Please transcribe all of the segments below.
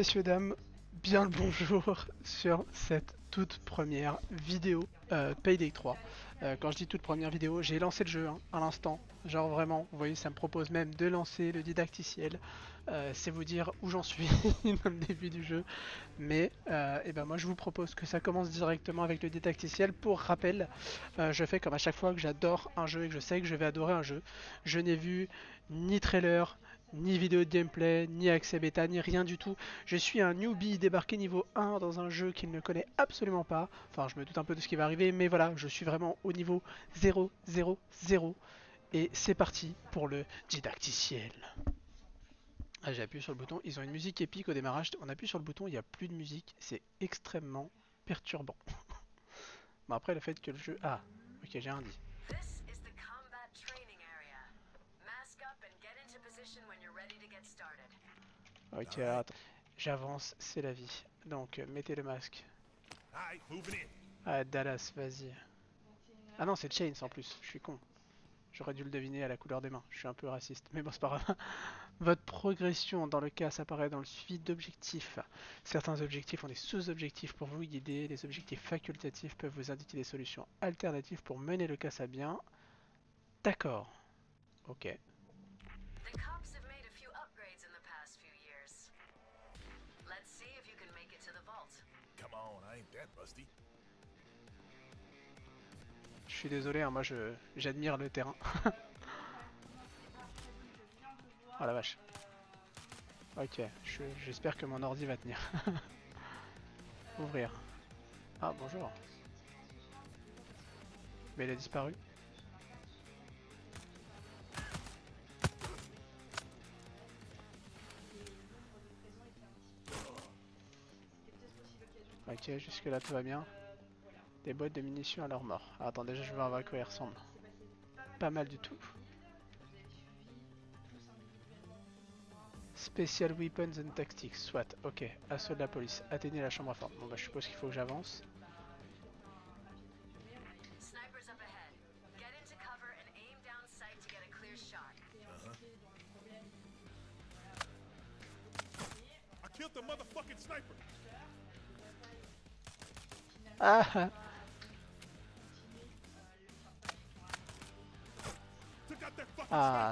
Messieurs, dames, bien le bonjour sur cette toute première vidéo euh, Payday 3. Euh, quand je dis toute première vidéo, j'ai lancé le jeu hein, à l'instant. Genre vraiment, vous voyez, ça me propose même de lancer le didacticiel. Euh, c'est vous dire où j'en suis dans le début du jeu. Mais euh, eh ben moi je vous propose que ça commence directement avec le didacticiel. Pour rappel, je fais comme à chaque fois que j'adore un jeu et que je sais que je vais adorer un jeu. Je n'ai vu ni trailer, ni vidéo de gameplay, ni accès bêta, ni rien du tout. Je suis un newbie débarqué niveau 1 dans un jeu qu'il ne connaît absolument pas. Enfin, je me doute un peu de ce qui va arriver, mais voilà, je suis vraiment au niveau 0, 0, 0. Et c'est parti pour le didacticiel. Ah, j'ai appuyé sur le bouton, ils ont une musique épique au démarrage. On appuie sur le bouton, il n'y a plus de musique, c'est extrêmement perturbant. bon, après, le fait que le jeu. Ah, ok, j'ai un dit. Ok, alors attends. J'avance, c'est la vie. Donc, euh, mettez le masque. Ah, Dallas, vas-y. Ah non, c'est Chains en plus, je suis con. J'aurais dû le deviner à la couleur des mains, je suis un peu raciste, mais bon, c'est pas grave. Votre progression dans le cas apparaît dans le suivi d'objectifs. Certains objectifs ont des sous-objectifs pour vous guider. Les objectifs facultatifs peuvent vous indiquer des solutions alternatives pour mener le casse à bien. D'accord. Ok. Suis désolé, hein, moi j'admire le terrain. oh la vache. Ok, je- j'espère que mon ordi va tenir. Ouvrir. Ah bonjour. Mais il a disparu. Ok, jusque là tout va bien. Des boîtes de munitions à leur mort. Ah, attends, déjà je vais voir à quoi ils ressemblent. Pas mal du tout. Special Weapons and Tactics, soit. Ok, assaut de la police. Atteignez la chambre forte. Bon bah je suppose qu'il faut que j'avance. Snipers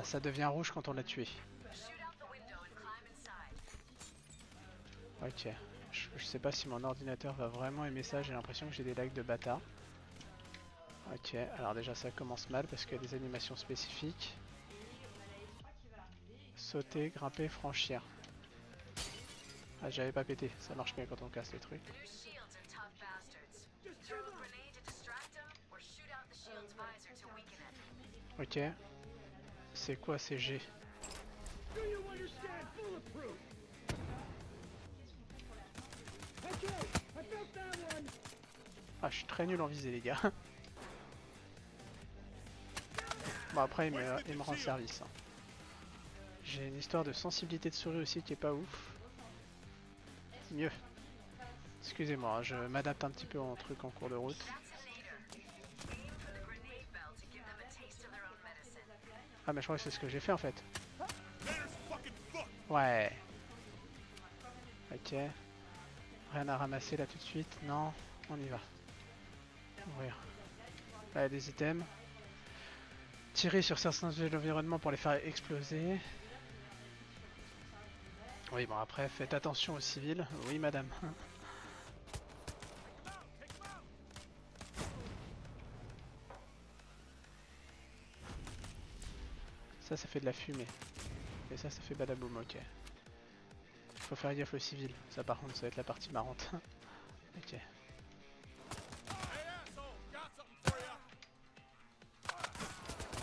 Ça devient rouge quand on l'a tué. Ok. Je, sais pas si mon ordinateur va vraiment aimer ça, j'ai l'impression que j'ai des lags de bâtard. Ok, alors déjà ça commence mal parce qu'il y a des animations spécifiques. Sauter, grimper, franchir. Ah j'avais pas pété, ça marche bien quand on casse les trucs. Ok. C'est quoi ces G. Ah je suis très nul en visée les gars. Bon après il me, il me rend service. hein. J'ai une histoire de sensibilité de souris aussi qui est pas ouf. Mieux. Excusez-moi, hein, je m'adapte un petit peu en truc en cours de route. Ah mais je crois que c'est ce que j'ai fait en fait. Ouais. Ok. Rien à ramasser là tout de suite. Non, on y va. Ouvrir. Là il y a des items. Tirer sur certains objets de l'environnement pour les faire exploser. Oui bon après faites attention aux civils. Oui madame. Ça ça fait de la fumée. Et ça, ça fait badaboum, ok. Faut faire gaffe aux civils. Ça, par contre, ça va être la partie marrante. ok.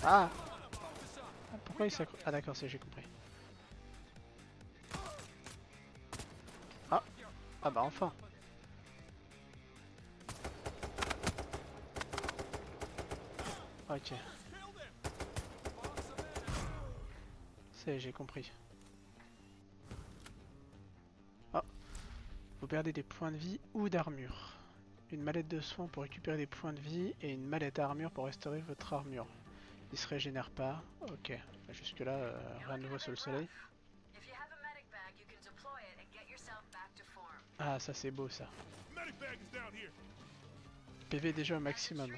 Ah Ah, Pourquoi il s'accroche Ah, d'accord, c'est j'ai compris. Ah Ah, bah enfin Ok. J'ai compris. Ah Vous perdez des points de vie ou d'armure. Une mallette de soins pour récupérer des points de vie et une mallette à armure pour restaurer votre armure. Il se régénère pas. Ok. Jusque là, rien de nouveau sous le soleil. Ah, ça c'est beau ça. PV déjà au maximum.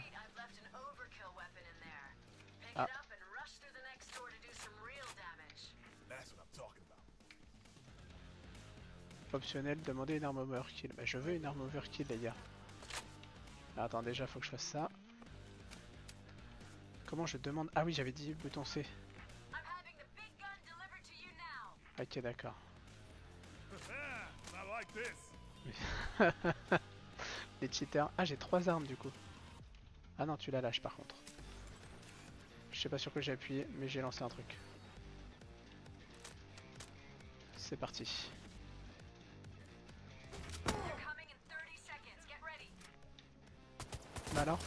treat, Optionnel, demander une arme overkill. Bah, je veux une arme overkill, les gars. Ah, Attends, déjà, faut que je fasse ça. Comment je demande? Ah oui, j'avais dit bouton C. Ok, d'accord. Les cheaters. Ah, j'ai trois armes du coup. Ah non, tu la lâches par contre. Je sais pas sur quoi j'ai appuyé, mais j'ai lancé un truc. C'est parti. The loot.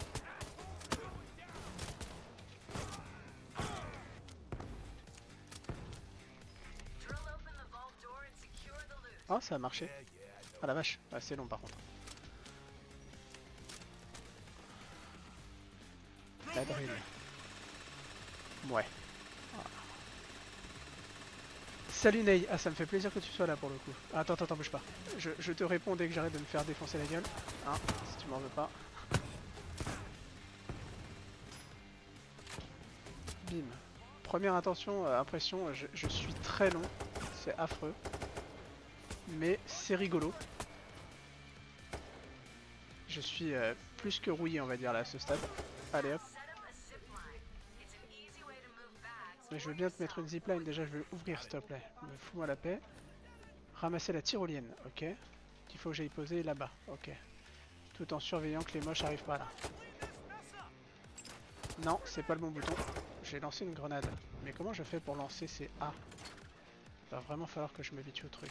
Oh, ça a marché. Ah la vache, ah, c'est long par contre. La drill. Ouais. Ah. Salut Ney, ah ça me fait plaisir que tu sois là pour le coup. Attends, attends, attends, bouge pas. Je, je te réponds dès que j'arrête de me faire défoncer la gueule. Hein, si tu m'en veux pas. Bim. Première intention, euh, impression, je, suis très long. C'est affreux. Mais c'est rigolo. Je suis euh, plus que rouillé, on va dire, là, à ce stade. Allez hop. Mais je veux bien te mettre une zipline, déjà je vais ouvrir s'il te plaît. Fous-moi la paix. Ramasser la tyrolienne, ok. Il faut que j'aille poser là-bas, ok. Tout en surveillant que les moches arrivent pas là. Non, c'est pas le bon bouton. J'ai lancé une grenade. Mais comment je fais pour lancer ces A? Va vraiment falloir que je m'habitue au truc.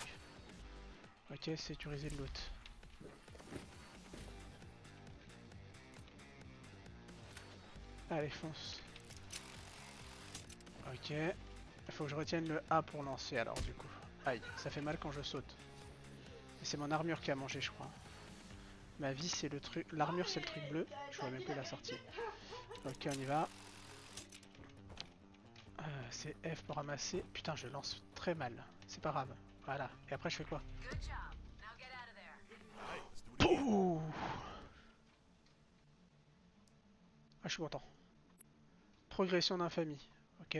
Ok, sécuriser le loot. Allez, fonce. Ok. Il faut que je retienne le A pour lancer alors du coup. Aïe, ça fait mal quand je saute. C'est mon armure qui a mangé je crois. Ma vie c'est le truc... L'armure c'est le truc bleu. Je vois même plus la sortie. Ok on y va. Euh, c'est F pour ramasser. Putain je lance très mal. C'est pas grave. Voilà. Et après je fais quoi? Pouh Ah je suis content. Progression d'infamie. Ok.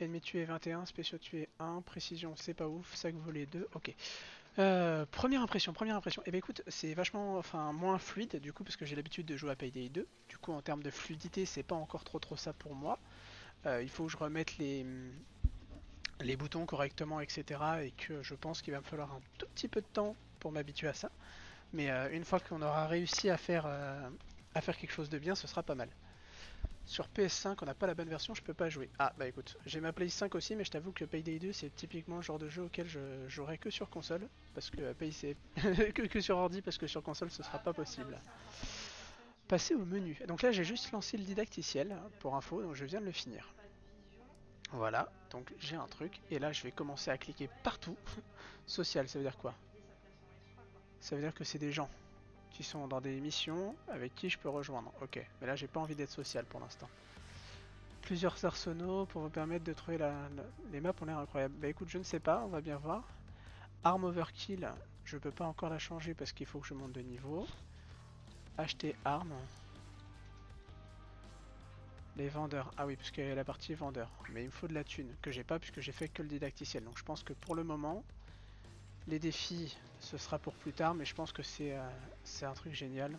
Ennemi tué 21, spéciaux tué 1, précision c'est pas ouf, sac volé 2, ok. Euh, première impression, première impression. Et ben écoute, c'est vachement, enfin moins fluide du coup parce que j'ai l'habitude de jouer à Payday 2. Du coup en termes de fluidité, c'est pas encore trop trop ça pour moi. Euh, il faut que je remette les boutons correctement, etc. Et que je pense qu'il va me falloir un tout petit peu de temps pour m'habituer à ça. Mais euh, une fois qu'on aura réussi à faire à faire quelque chose de bien, ce sera pas mal. Sur PS5, on n'a pas la bonne version, je peux pas jouer. Ah bah écoute, j'ai ma Play 5 aussi, mais je t'avoue que Payday 2 c'est typiquement le genre de jeu auquel je jouerai que sur console, parce que euh, PC que, que sur ordi, parce que sur console ce sera pas possible. Passer au menu. Donc là j'ai juste lancé le didacticiel hein, pour info, donc je viens de le finir. Voilà, donc j'ai un truc, et là je vais commencer à cliquer partout. Social, ça veut dire quoi? Ça veut dire que c'est des gens qui sont dans des missions avec qui je peux rejoindre. Ok, mais là j'ai pas envie d'être social pour l'instant. Plusieurs arsenaux pour vous permettre de trouver la, les maps ont l'air incroyables. Bah écoute, je ne sais pas, on va bien voir. Arme overkill, je peux pas encore la changer parce qu'il faut que je monte de niveau. Acheter arme. Les vendeurs, ah oui, parce qu'il y a la partie vendeur. Mais il me faut de la thune, que j'ai pas puisque j'ai fait que le didacticiel. Donc je pense que pour le moment, les défis, ce sera pour plus tard, mais je pense que c'est euh, un truc génial.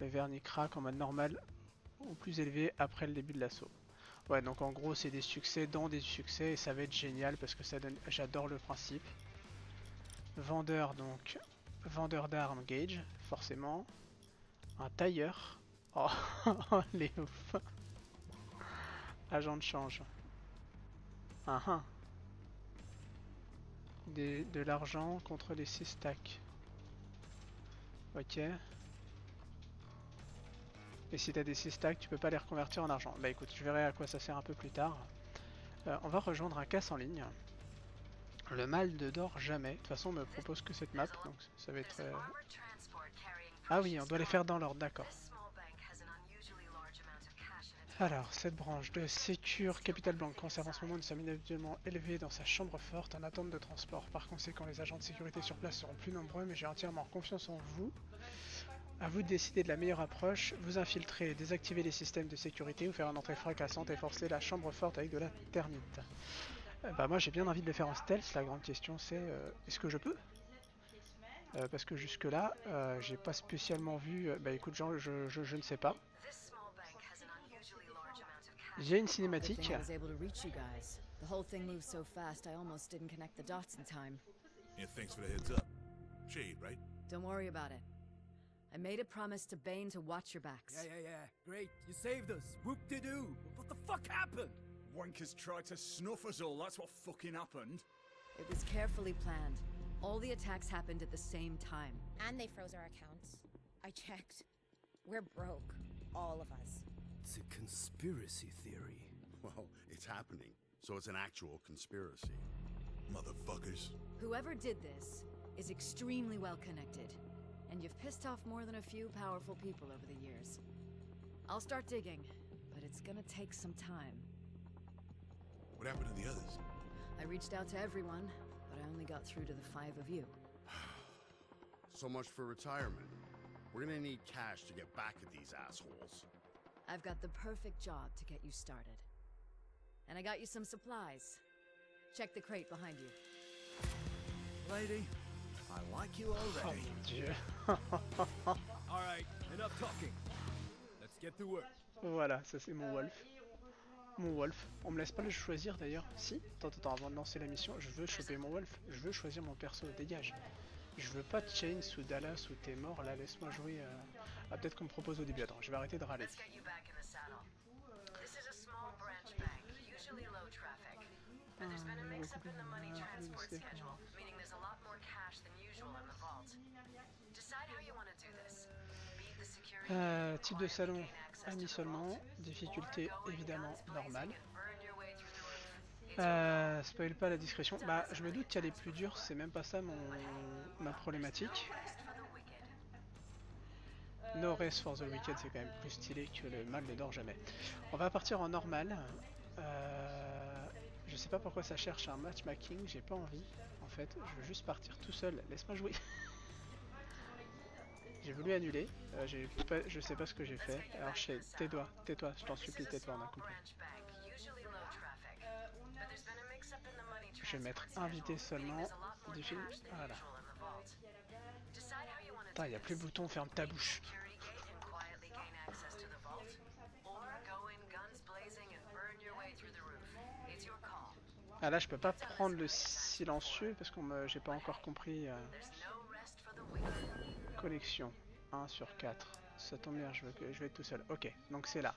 Le vernis craque en mode normal ou plus élevé après le début de l'assaut. Ouais, donc en gros, c'est des succès dans des succès et ça va être génial parce que ça donne. J'adore le principe. Vendeur, donc vendeur d'armes, gauge, forcément. Un tailleur. Oh, les ouf. Agent de change. Ah ah de l'argent contre les 6 stacks. Ok. Et si t'as des 6 stacks, tu peux pas les reconvertir en argent. Bah écoute, je verrai à quoi ça sert un peu plus tard. Euh, on va rejoindre un casse en ligne. Le mal ne dort jamais. De toute façon, on me propose que cette map, donc ça va être... Euh, Ah oui, on doit les faire dans l'ordre, d'accord. Alors, cette branche de Secure Capital Bank conserve en ce moment une somme individuellement élevée dans sa chambre forte en attente de transport. Par conséquent, les agents de sécurité sur place seront plus nombreux, mais j'ai entièrement confiance en vous. À vous de décider de la meilleure approche, vous infiltrer, désactiver les systèmes de sécurité ou faire une entrée fracassante et forcer la chambre forte avec de la thermite. Euh, bah moi j'ai bien envie de le faire en stealth, la grande question c'est euh, est-ce que je peux? Euh, Parce que jusque là j'ai pas spécialement vu, bah écoute Jean, je, je- je ne sais pas. J'ai une cinématique. I was able to reach you guys. The whole thing moved so fast, I almost didn't connect the dots in time. Yeah, thanks for the heads up. Shade, right? Don't worry about it. I made a promise to Bane to watch your backs. Yeah, yeah, yeah. Great. You saved us. Whoop-de-doo. What the fuck happened? Wankers tried to snuff us all, that's what fucking happened. It was carefully planned. All the attacks happened at the same time. And they froze our accounts. I checked. We're broke. All of us. It's a conspiracy theory. Well, it's happening, so it's an actual conspiracy. Motherfuckers. Whoever did this is extremely well connected, and you've pissed off more than a few powerful people over the years. I'll start digging, but it's gonna take some time. What happened to the others? I reached out to everyone, but I only got through to the five of you. So much for retirement. We're gonna need cash to get back at these assholes. I've got the perfect job to get you started. And I got you some supplies. Check the crate behind you. Lady, I like you Oh already. mon dieu. All right, enough talking. Let's get to work. voilà, ça c'est mon wolf. Mon wolf. On me laisse pas le choisir d'ailleurs. Si Attends, attends, avant de lancer la mission, je veux choper mon wolf. Je veux choisir mon perso. Dégage. Je veux pas de Chains ou Dallas ou t'es mort là, laisse-moi jouer. euh, Ah, peut-être qu'on me propose au début. Attends, je vais arrêter de râler. Let's get you back in the saddle. This is a small branch bank, usually low traffic. But there's been a mix-up in the money transport schedule, meaning there's a lot more cash than usual in the vault. Decide how you want to do this. Beat the security Euh, type de salon, gain access to ami the seulement. Difficulté évidemment normale. Euh, spoil pas la discrétion. Bah, je me doute qu'il y a les plus durs, c'est même pas ça mon ma problématique. your rest for the wicked. No Rest for the Wicked, c'est quand même plus stylé que le mal ne dort jamais. On va partir en normal. Euh, je sais pas pourquoi ça cherche un matchmaking, j'ai pas envie. En fait, je veux juste partir tout seul. Laisse-moi jouer. j'ai voulu annuler. Euh, je sais pas ce que j'ai fait. Alors, tais-toi, tais-toi, je t'en supplie, tais-toi, on a compris. Je vais mettre invité seulement. cash than Voilà. Putain, do y a plus le bouton, ferme ta bouche. Ah là, je peux pas prendre le silencieux parce qu'on me, j'ai pas encore compris. euh. Connexion 1 sur 4. Ça tombe bien, je veux, que, je vais être tout seul. Ok, donc c'est là.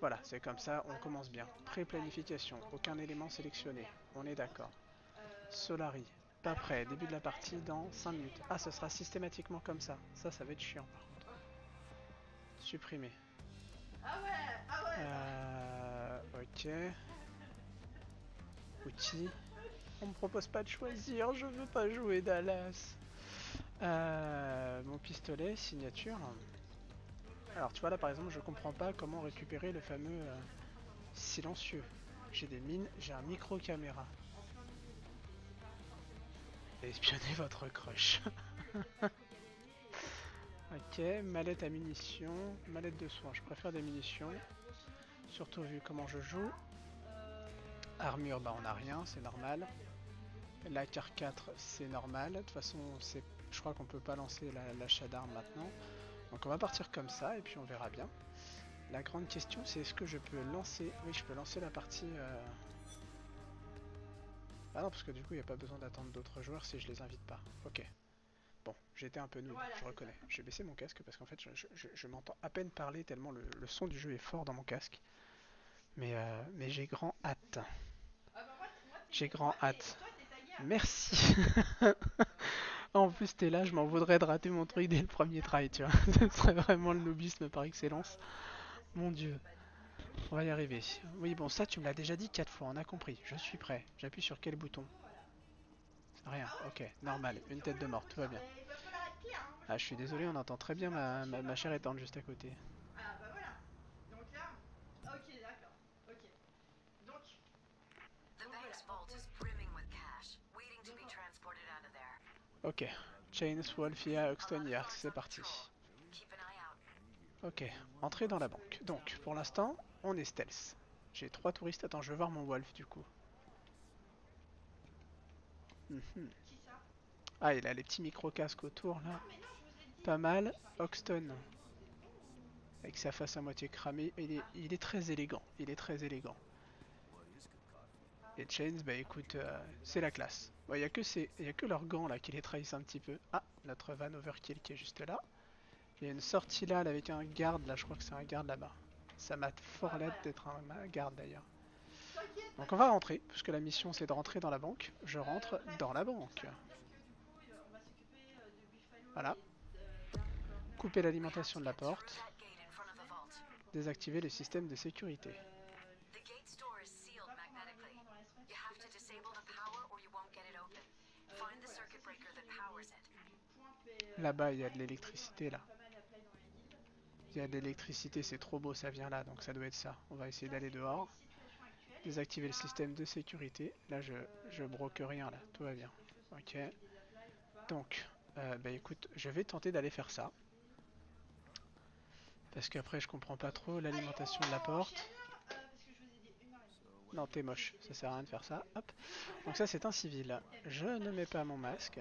Voilà, c'est comme ça, on commence bien. Pré-planification, aucun élément sélectionné. On est d'accord. Solari, prêt. Début de la partie dans 5 minutes. Ah, ce sera systématiquement comme ça. Ça, ça va être chiant par contre. Supprimer. Euh, ok. Outils. On me propose pas de choisir, je veux pas jouer Dallas. Euh, mon pistolet, signature. Alors tu vois là par exemple je comprends pas comment récupérer le fameux euh, silencieux. J'ai des mines, j'ai un micro caméra. Espionnez votre crush. ok, mallette à munitions, mallette de soins, je préfère des munitions. Surtout vu comment je joue. Armure, bah on a rien, c'est normal. La car 4, c'est normal. De toute façon, je crois qu'on peut pas lancer la- l'achat d'armes maintenant. Donc on va partir comme ça et puis on verra bien. La grande question, c'est est-ce que je peux lancer... Oui, je peux lancer la partie... euh, Ah non, parce que du coup, il n'y a pas besoin d'attendre d'autres joueurs si je les invite pas. Ok. Bon, j'ai été un peu nul, je reconnais. Je vais baisser mon casque parce qu'en fait, je, je- je- je m'entends à peine parler tellement le, le son du jeu est fort dans mon casque. Mais, euh, mais j'ai grand hâte. J'ai grand hâte. Merci. en plus, t'es là, je m'en voudrais de rater mon truc dès le premier try, tu vois. Ce serait vraiment le noobisme par excellence. Mon dieu. On va y arriver. Oui, bon, ça, tu me l'as déjà dit 4 fois, on a compris. Je suis prêt. J'appuie sur quel bouton? Rien, ok, normal. Une tête de mort, tout va bien. Ah, je suis désolé, on entend très bien ma, ma, ma chère étante juste à côté. Ah, bah voilà. Donc là, ok, d'accord. Ok. Chains, Wolfia, ah, Yard, c'est parti. Ok, entrée dans la banque. Donc, pour l'instant, on est stealth. J'ai trois touristes. Attends, je veux voir mon Wolf du coup. Mhm. Ah, il a les petits micro-casques autour là. Pas mal. Hoxton. Avec sa face à moitié cramée. Il est, très élégant. Il est très élégant. Et Chains, bah écoute, euh, c'est la classe. Il n'y a, a que leurs gants là qui les trahissent un petit peu. Ah, notre van overkill qui est juste là. Il y a une sortie là, avec un garde là, je crois que c'est un garde là-bas. Ça m'a fort l'aide d'être un garde d'ailleurs. Donc on va rentrer, puisque la mission c'est de rentrer dans la banque. Je rentre dans la banque. Voilà. Couper l'alimentation de la porte. Désactiver les systèmes de sécurité. Là-bas, il y a de l'électricité là. Il y a de l'électricité, c'est trop beau, ça vient là, donc ça doit être ça. On va essayer d'aller dehors. Désactiver le système de sécurité. Là, je, broque rien là, tout va bien. Ok. Donc, euh, bah écoute, je vais tenter d'aller faire ça. Parce qu'après, je comprends pas trop l'alimentation de la porte. Non, t'es moche, ça sert à rien de faire ça. Hop. Donc ça, c'est un civil. Je ne mets pas mon masque.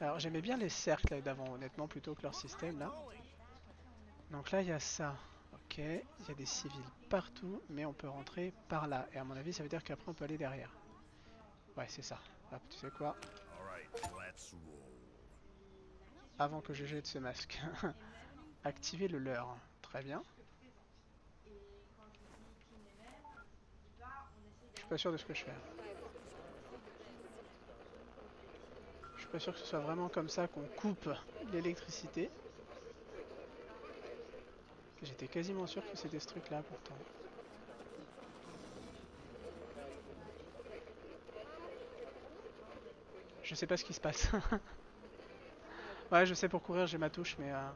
Alors j'aimais bien les cercles d'avant honnêtement plutôt que leur système là. Donc là il y a ça. Ok, il y a des civils partout, mais on peut rentrer par là. Et à mon avis ça veut dire qu'après on peut aller derrière. Ouais c'est ça. Hop, tu sais quoi? Avant que je jette ce masque. Activer le leurre. Très bien. Je suis pas sûr de ce que je fais. Je suis pas sûr que ce soit vraiment comme ça qu'on coupe l'électricité. J'étais quasiment sûr que c'était ce truc là pourtant. Je sais pas ce qui se passe. ouais, je sais pour courir j'ai ma touche, mais euh,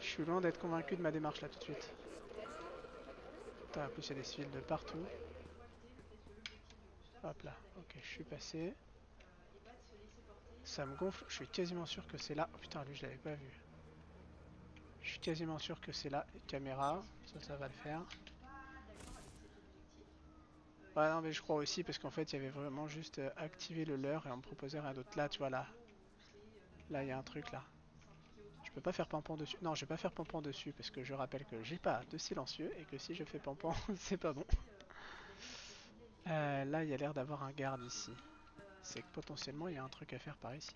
je suis loin d'être convaincu de ma démarche là tout de suite. Putain, en plus il y a des civils de partout. Hop là, ok, je suis passé. Ça me gonfle, je suis quasiment sûr que c'est là. Oh putain, lui je l'avais pas vu. Je suis quasiment sûr que c'est là. Caméra, ça, ça va le faire. Ouais, non, mais je crois aussi parce qu'en fait il y avait vraiment juste euh, activé le leurre et on me proposait rien d'autre. Là, tu vois, là. Là, il y a un truc là. Je peux pas faire pampan dessus. Non, je vais pas faire pampan dessus parce que je rappelle que j'ai pas de silencieux et que si je fais pampan, c'est pas bon. Euh, là, il y a l'air d'avoir un garde ici. C'est que potentiellement, il y a un truc à faire par ici.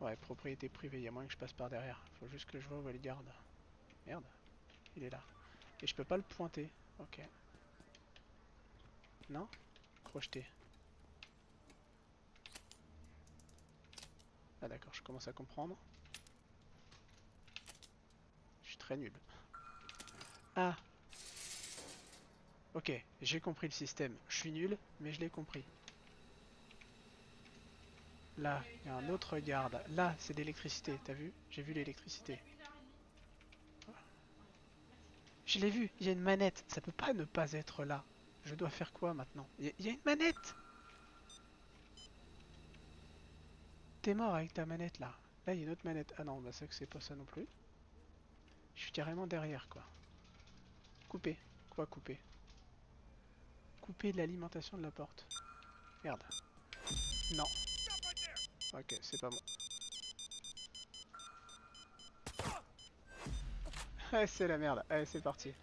Ouais, propriété privée, il y a moyen que je passe par derrière. Faut juste que je vois où est le garde. Merde, il est là. Et je peux pas le pointer. Ok. Non? Crocheter. Ah d'accord, je commence à comprendre. Je suis très nul. Ah Ok, j'ai compris le système. Je suis nul, mais je l'ai compris. Là, il y a un autre garde. Là, c'est de l'électricité, t'as vu? J'ai vu l'électricité. Je l'ai vu, il y a une manette. Ça peut pas ne pas être là. Je dois faire quoi maintenant? Il y, a- une manette T'es mort avec ta manette là. Là, il y a une autre manette. Ah non, bah c'est que c'est pas ça non plus. Je suis carrément derrière quoi. Couper. Quoi couper? Couper l'alimentation de la porte. Merde. Non. Ok, c'est pas bon. Ouais, c'est la merde. Allez, c'est parti.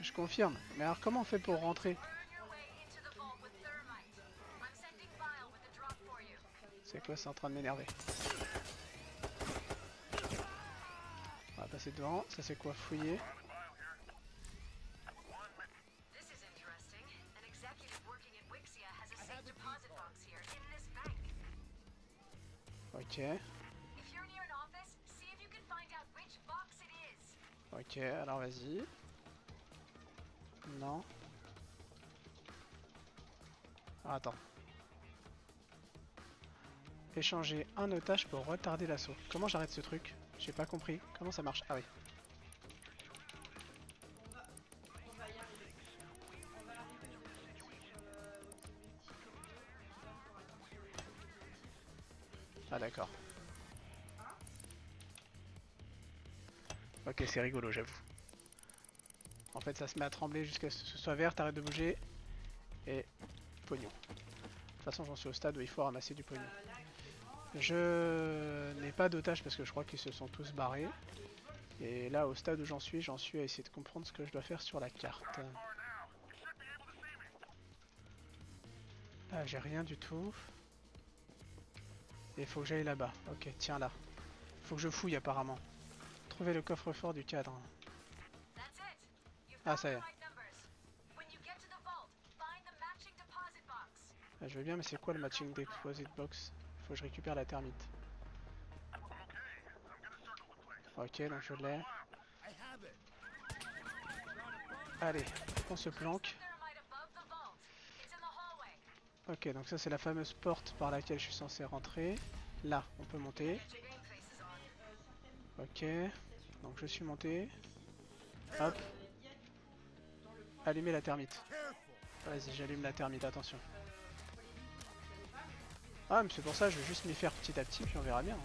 Je confirme. Mais alors, comment on fait pour rentrer? C'est quoi C'est en train de m'énerver? Passer devant. Ça, c'est quoi Fouiller? Ok. Ok, alors vas-y. Non. Ah, attends. Échanger un otage pour retarder l'assaut. Comment j'arrête ce truc? J'ai pas compris. Comment ça marche? Ah oui. Ah d'accord. Ok, c'est rigolo, j'avoue. En fait, ça se met à trembler jusqu'à ce que ce soit vert, t'arrêtes de bouger. Et pognon. De toute façon, j'en suis au stade où il faut ramasser du pognon. Je n'ai pas d'otages parce que je crois qu'ils se sont tous barrés. Et là, au stade où j'en suis, j'en suis à essayer de comprendre ce que je dois faire sur la carte. Là, j'ai rien du tout. Et il faut que j'aille là-bas. Ok, tiens là. Faut que je fouille apparemment. Trouver le coffre-fort du cadre. Ah, ça y est. Ah, je veux bien, mais c'est quoi le matching deposit box? Faut que je récupère la termite. Ok, donc je l'ai. Allez, on se planque. Ok, donc ça c'est la fameuse porte par laquelle je suis censé rentrer. Là, on peut monter. Ok, donc je suis monté. Hop. Allumer la termite. Vas-y, j'allume la termite, attention. Ah, mais c'est pour ça, je vais juste m'y faire petit à petit, puis on verra bien. hein.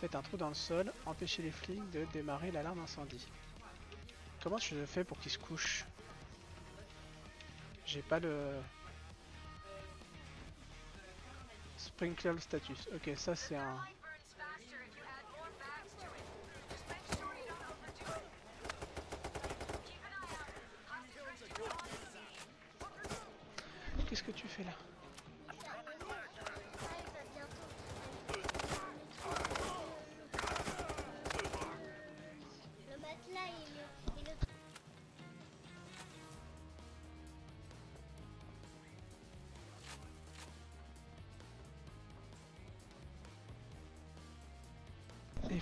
Faites un trou dans le sol, empêchez les flics de démarrer l'alarme incendie. Comment je fais pour qu'ils se couchent? J'ai pas le... Sprinkler status. Ok, ça c'est un... Light burns faster if you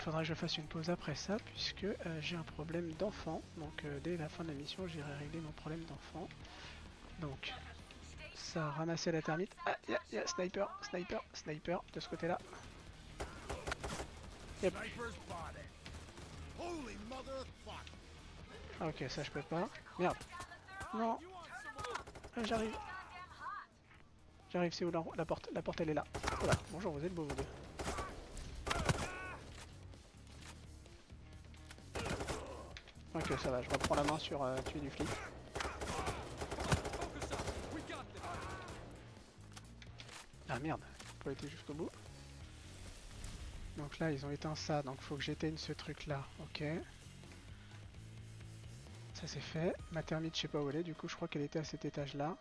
faudra que je fasse une pause après ça, puisque euh, j'ai un problème d'enfant. Donc euh, dès la fin de la mission, j'irai régler mon problème d'enfant. Donc, ça a ramassé la termite. Ah, y'a y a sniper, sniper, sniper de ce côté-là. Ok, ça je peux pas. Merde. Non. Ah, J'arrive. J'arrive, c'est où la, la porte La porte elle est là. Voilà, bonjour, vous êtes beaux vous deux. Ça va, je reprends la main sur euh, tuer du flic. Ah merde, faut été jusqu'au bout. Donc là, ils ont éteint ça, donc faut que j'éteigne ce truc là, ok. Ça c'est fait. Ma termite, je sais pas où elle est, du coup je crois qu'elle était à cet étage là.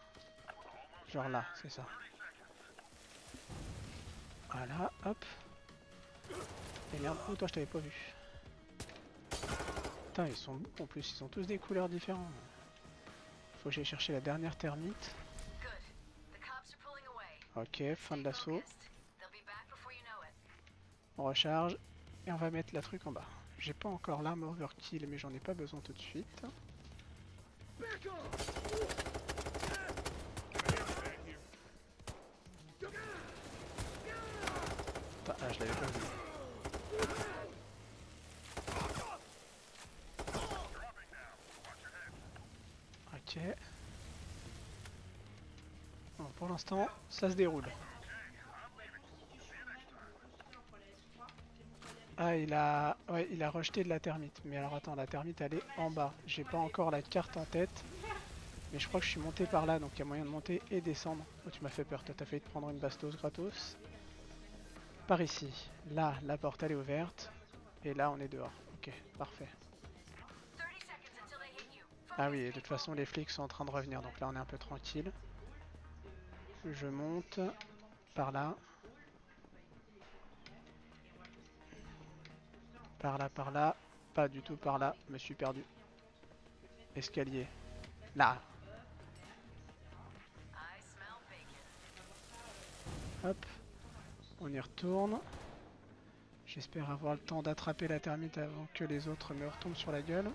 Genre là, c'est ça. Voilà, hop. Et merde, oh toi je t'avais pas vu. Putain, ils sont beaux en plus, ils ont tous des couleurs différentes. Faut que j'aille chercher la dernière termite. Ok, fin de l'assaut. On recharge et on va mettre la truc en bas. J'ai pas encore l'arme overkill mais j'en ai pas besoin tout de suite. Ah, je l'avais pas vu. Ok. Bon, pour ça se déroule. Ah, il a, ouais, il a rejeté de la termite. Mais alors attends, la termite elle est en bas. J'ai pas encore la carte en tête. Mais je crois que je suis monté par là, donc il y a moyen de monter et descendre. Oh, tu m'as fait peur, toi t'as failli te prendre une bastos gratos. Par ici. Là, la porte elle est ouverte. Et là, on est dehors. Ok, parfait. 30 seconds until they hit you. Ah oui, et de toute façon, les flics sont en train de revenir, donc là, on est un peu tranquille. Je monte par là. Par là, par là. Pas du tout par là, me suis perdu. Escalier. Là. Hop. On y retourne. J'espère avoir le temps d'attraper la termite avant que les autres me retombent sur la gueule.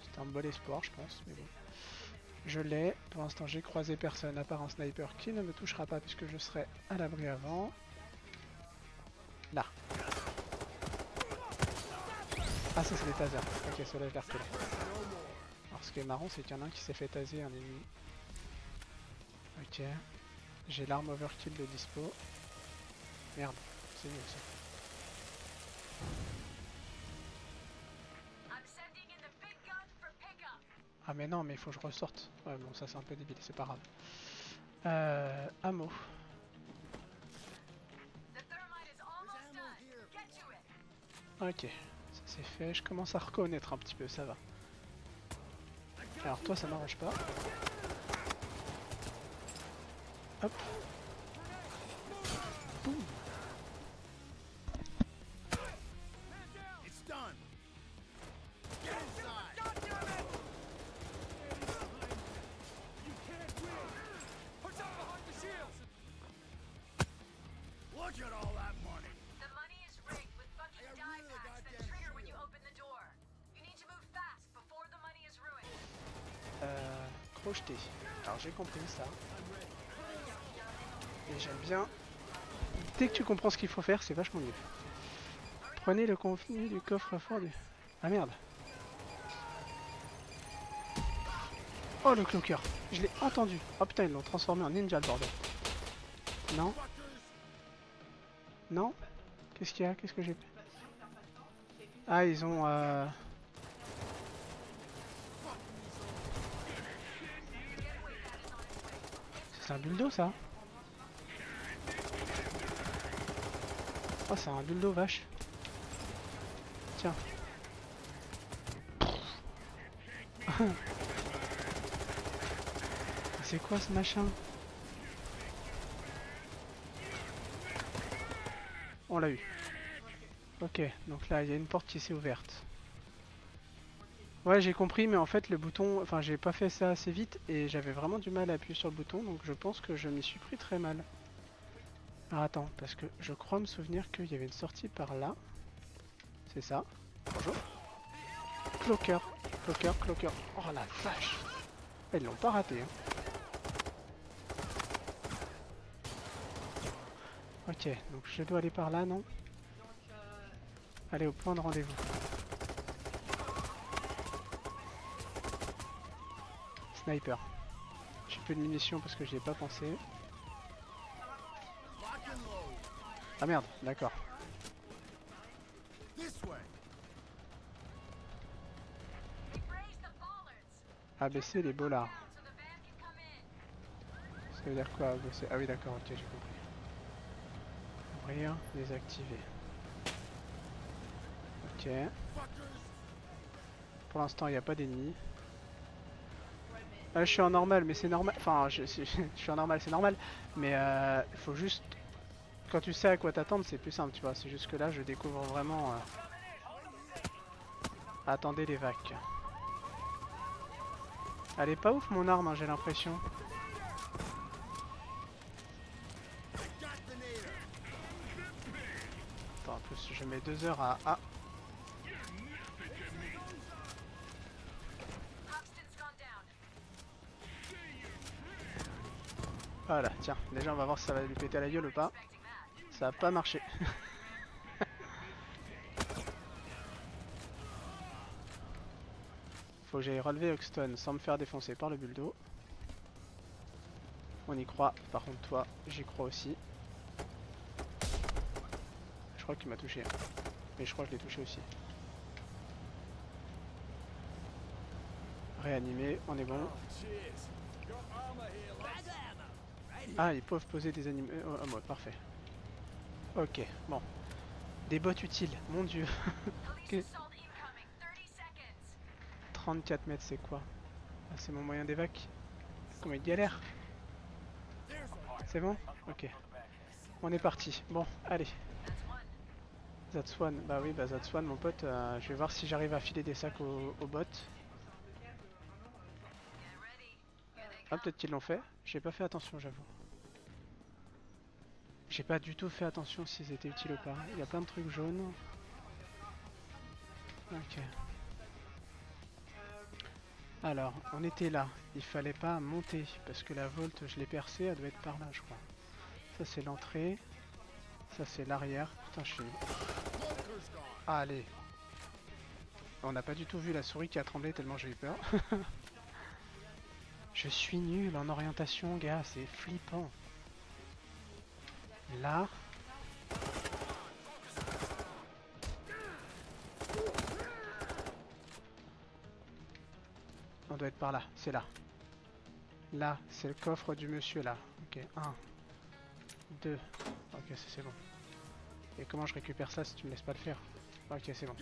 C'est un bon espoir, je pense, mais bon. Je l'ai. Pour l'instant, j'ai croisé personne à part un sniper qui ne me touchera pas puisque je serai à l'abri avant. Là. Ah, ça, c'est des tasers. Ok, cela je l'ai reculé. Alors, ce qui est marrant, c'est qu'il y en a un qui s'est fait taser un ennemi. Ok. J'ai l'arme overkill de dispo. Merde, c'est nul ça. Ah mais non, mais il faut que je ressorte. Ouais, bon, ça c'est un peu débile, c'est pas grave. Euh, ammo. Ok, ça c'est fait. Je commence à reconnaître un petit peu, ça va. Alors toi, ça m'arrange pas. Hop. Crocheté. Alors j'ai compris ça. Et j'aime bien. Dès que tu comprends ce qu'il faut faire, c'est vachement mieux. Prenez le contenu du coffre-fort du... Ah merde. Oh le cloaker. Je l'ai entendu. Oh putain, ils l'ont transformé en ninja le bordel. Non Non Qu'est-ce qu'il y a? Qu'est-ce que j'ai Ah, ils ont... Euh... C'est un bulldo ça Oh c'est un bulldo vache. Tiens. C'est quoi ce machin? On l'a eu. Ok, donc là il y a une porte qui s'est ouverte. Ouais, j'ai compris, mais en fait, le bouton... Enfin, j'ai pas fait ça assez vite et j'avais vraiment du mal à appuyer sur le bouton, donc je pense que je m'y suis pris très mal. Alors attends, parce que je crois me souvenir qu'il y avait une sortie par là. C'est ça. Bonjour. Cloaker. Cloaker, cloaker. Oh la vache Ils l'ont pas raté, hein. Ok, donc je dois aller par là, non? Allez, au point de rendez-vous. Sniper. J'ai peu de munitions parce que j'y ai pas pensé. Ah merde, d'accord. Abaisser les bollards. Ça veut dire quoi abaisser Ah oui d'accord, ok j'ai compris. Ouvrir, désactiver. Ok. Pour l'instant il n'y a pas d'ennemis. Ah, je suis en normal, mais c'est normal. Enfin, je, suis en normal, c'est normal. Mais euh, il faut juste. Quand tu sais à quoi t'attendre, c'est plus simple, tu vois. C'est juste que là, je découvre vraiment. euh, Attendez les vagues. Elle est pas ouf mon arme, hein, j'ai l'impression. Attends, en plus, je mets deux heures à. Ah, voilà, tiens. Déjà, on va voir si ça va lui péter à la gueule ou pas. Ça a pas marché. Faut que j'aille relever Hoxton sans me faire défoncer par le bulldo. On y croit. Par contre, toi, j'y crois aussi. Je crois qu'il m'a touché. Mais je crois que je l'ai touché aussi. Réanimé, on est bon. Ah, ils peuvent poser des animaux. Oh, oh, ouais, parfait. Ok, bon. Des bottes utiles, mon dieu. Police assault incoming. 30 seconds. 34 mètres, c'est quoi? Ah, C'est mon moyen d'évac Comment il galère? C'est bon? Ok. On est parti. Bon, allez. That's one. Bah oui, bah that's one, mon pote. euh, je vais voir si j'arrive à filer des sacs aux, aux bots. Ah, peut-être qu'ils l'ont fait. J'ai pas fait attention, j'avoue. J'ai pas du tout fait attention s'ils étaient utiles ou pas. Il y a plein de trucs jaunes. Ok. Alors, on était là. Il fallait pas monter parce que la volte, je l'ai percée, elle doit être par là, je crois. Ça, c'est l'entrée. Ça, c'est l'arrière. Putain, je suis. Allez. On n'a pas du tout vu la souris qui a tremblé tellement j'ai eu peur. je suis nul en orientation, gars. C'est flippant. Là. On doit être par là, c'est là. Là, c'est le coffre du monsieur là. Ok, 1, 2. Ok, c'est bon. Et comment je récupère ça si tu me laisses pas le faire? Ok, c'est bon.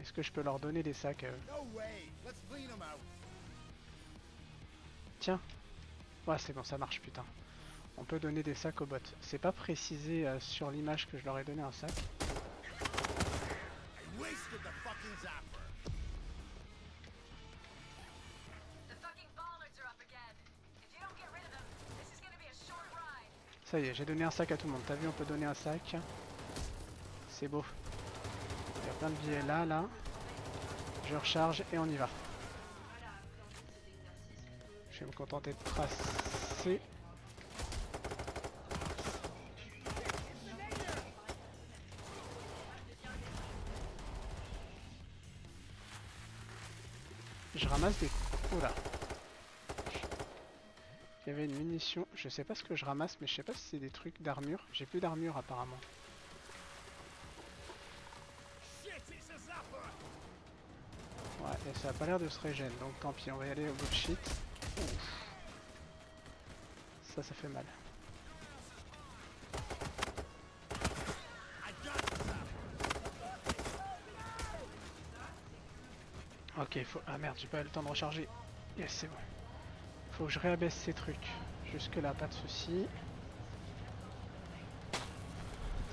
Est-ce que je peux leur donner des sacs out. Tiens. Ouais, c'est bon, ça marche, putain. On peut donner des sacs aux bots. C'est pas précisé euh, sur l'image que je leur ai donné un sac. Ça y est, j'ai donné un sac à tout le monde. T'as vu, on peut donner un sac. C'est beau. Plein de billets là, là. Je recharge et on y va. Je vais me contenter de tracer. Je ramasse des... Oula. Il y avait une munition. Je sais pas ce que je ramasse, mais je sais pas si c'est des trucs d'armure. J'ai plus d'armure apparemment. Et ça a pas l'air de se régène, donc tant pis, on va y aller au bullshit. Ouf. Ça, ça fait mal. Ok, faut... Ah merde, j'ai pas eu le temps de recharger. Yes, c'est bon. Faut que je réabaisse ces trucs. Jusque là, pas de soucis.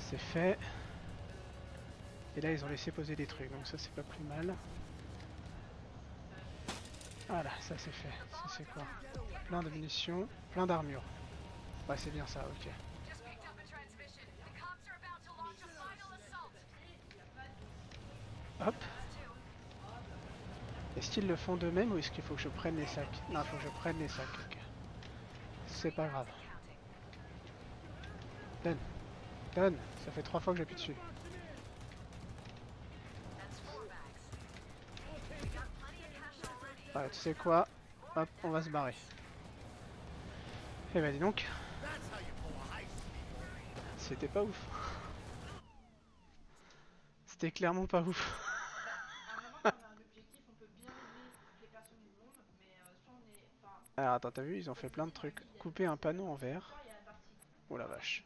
C'est fait. Et là, ils ont laissé poser des trucs, donc ça, c'est pas plus mal. Voilà, ça c'est fait. Ça c'est quoi Plein de munitions, plein d'armure. Ouais, c'est bien ça, ok. Hop. Est-ce qu'ils le font d'eux-mêmes ou est-ce qu'il faut que je prenne les sacs Non, il faut que je prenne les sacs, ok. C'est pas grave. Donne. Donne. Ça fait trois fois que j'appuie dessus. Tu sais quoi Hop, on va se barrer. Eh bah dis donc, c'était pas ouf. C'était clairement pas ouf. Alors attends, t'as vu, ils ont fait plein de trucs. Couper un panneau en verre. Oh la vache.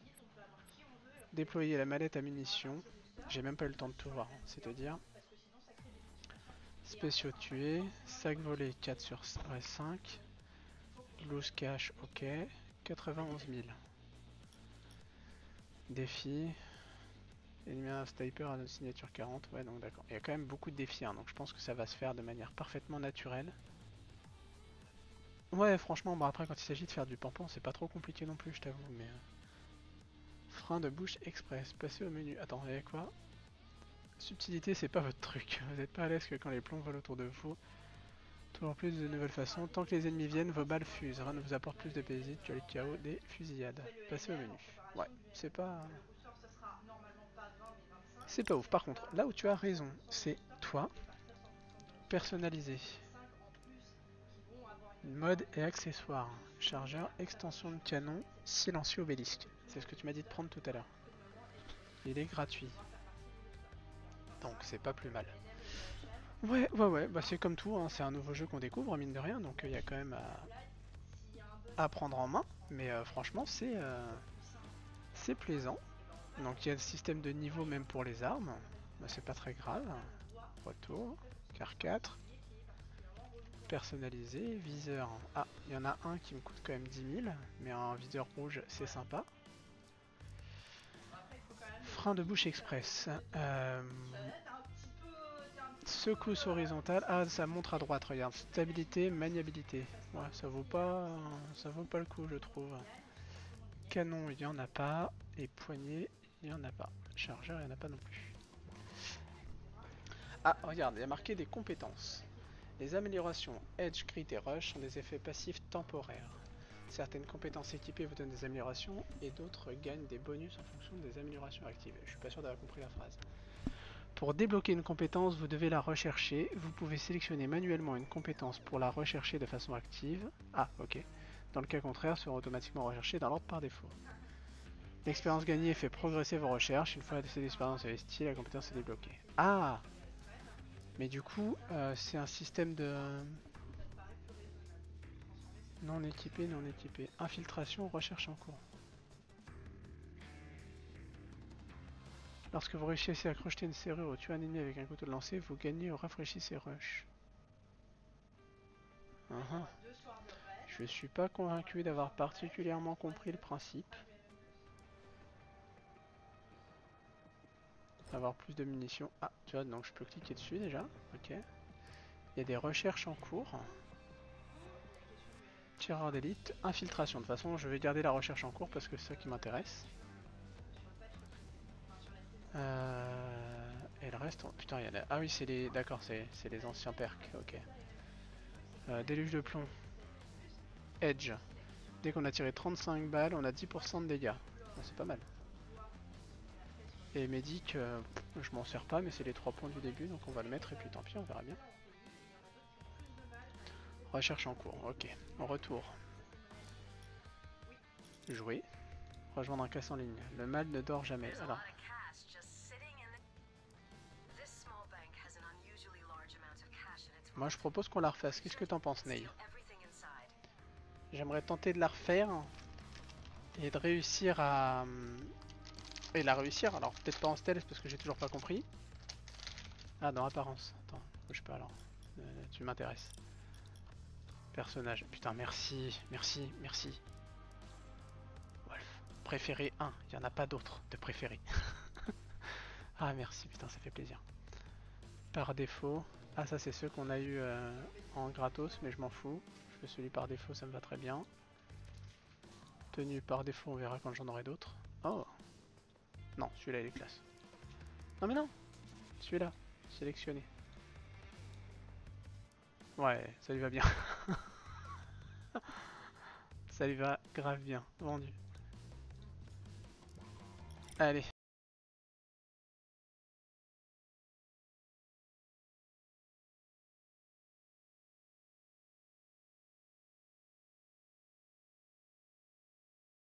Déployer la mallette à munitions. J'ai même pas eu le temps de tout voir, hein, c'est-à-dire. Spéciaux tués. Sac volé 4 sur 5. Loose cash, ok. 91 000. Défi. Éliminer un sniper à notre signature 40. Ouais, donc d'accord. Il y a quand même beaucoup de défis, hein, donc je pense que ça va se faire de manière parfaitement naturelle. Ouais, franchement, bon après, quand il s'agit de faire du pampon, c'est pas trop compliqué non plus, je t'avoue, mais... euh, Frein de bouche express. Passer au menu. Attends, il y a quoi? Subtilité, c'est pas votre truc. Vous êtes pas à l'aise que quand les plombs volent autour de vous. Toujours plus de nouvelles façons. Tant que les ennemis viennent, vos balles fusent. Rien ne vous apporte plus de plaisir. As le chaos des fusillades. Passez au menu. Ouais, c'est pas... C'est pas ouf. Par contre, là où tu as raison, c'est toi. Personnalisé. Mode et accessoires. Chargeur, extension de canon, silencieux obélisque. C'est ce que tu m'as dit de prendre tout à l'heure. Il est gratuit. Donc c'est pas plus mal. Ouais, ouais, ouais, bah c'est comme tout, hein, c'est un nouveau jeu qu'on découvre, mine de rien, donc il y a quand même à, prendre en main. Mais euh, franchement, c'est euh, c'est plaisant. Donc il y a le système de niveau même pour les armes. Bah, c'est pas très grave. Retour, car 4. Personnalisé, viseur. Ah, il y en a un qui me coûte quand même 10 000, mais un viseur rouge c'est sympa. Frein de bouche express. Euh, secousse horizontale. Ah, ça montre à droite, regarde. Stabilité, maniabilité. Ouais, ça vaut pas, ça vaut pas le coup, je trouve. Canon, il y en a pas. Et poignée, Il n'y en a pas. Chargeur, il n'y en a pas non plus. Ah, regarde, il y a marqué des compétences. Les améliorations Edge, Crit et Rush sont des effets passifs temporaires. Certaines compétences équipées vous donnent des améliorations et d'autres gagnent des bonus en fonction des améliorations activées. Je suis pas sûr d'avoir compris la phrase. Pour débloquer une compétence, vous devez la rechercher. Vous pouvez sélectionner manuellement une compétence pour la rechercher de façon active. Ah, ok. Dans le cas contraire, sera automatiquement recherchée dans l'ordre par défaut. L'expérience gagnée fait progresser vos recherches. Une fois cette expérience investie, la compétence est débloquée. Ah Mais du coup, euh, c'est un système de... Non équipé, non équipé. Infiltration, recherche en cours. Lorsque vous réussissez à crocheter une serrure ou tuer un ennemi avec un couteau de lancer, vous gagnez ou rafraîchissez rush. Uh -huh. Je suis pas convaincu d'avoir particulièrement compris le principe. Avoir plus de munitions. Ah, tu vois, donc je peux cliquer dessus déjà. Ok. Il y a des recherches en cours. Tireur d'élite, infiltration. De toute façon, je vais garder la recherche en cours parce que c'est ça qui m'intéresse. Euh, et le reste, putain, il y en a. Ah oui, c'est les. D'accord, c'est les anciens perks. Ok. Euh, déluge de plomb. Edge. Dès qu'on a tiré 35 balles, on a 10% de dégâts. Ah, c'est pas mal. Et médic, euh, je m'en sers pas, mais c'est les 3 points du début, donc on va le mettre et puis tant pis, on verra bien. Recherche en cours, ok. Retour. Jouer. Rejoindre un casse en ligne. Le mal ne dort jamais. Alors. Moi je propose qu'on la refasse. Qu'est-ce que t'en penses, Ney J'aimerais tenter de la refaire et de réussir à et la réussir. Alors peut-être pas en stealth parce que j'ai toujours pas compris. Ah dans apparence. Attends, je sais pas alors. Euh, tu m'intéresses. Personnage. Putain merci, merci, merci. Wolf. Préféré 1. Il y en a pas d'autres de préféré. ah merci, putain ça fait plaisir. Par défaut. Ah ça c'est ceux qu'on a eu euh, en gratos mais je m'en fous. Je fais celui par défaut ça me va très bien. Tenue par défaut on verra quand j'en aurai d'autres. Oh Non celui-là il est classe. Non mais non Celui-là. Sélectionné. Ouais ça lui va bien. ça lui va grave bien. Vendu. Allez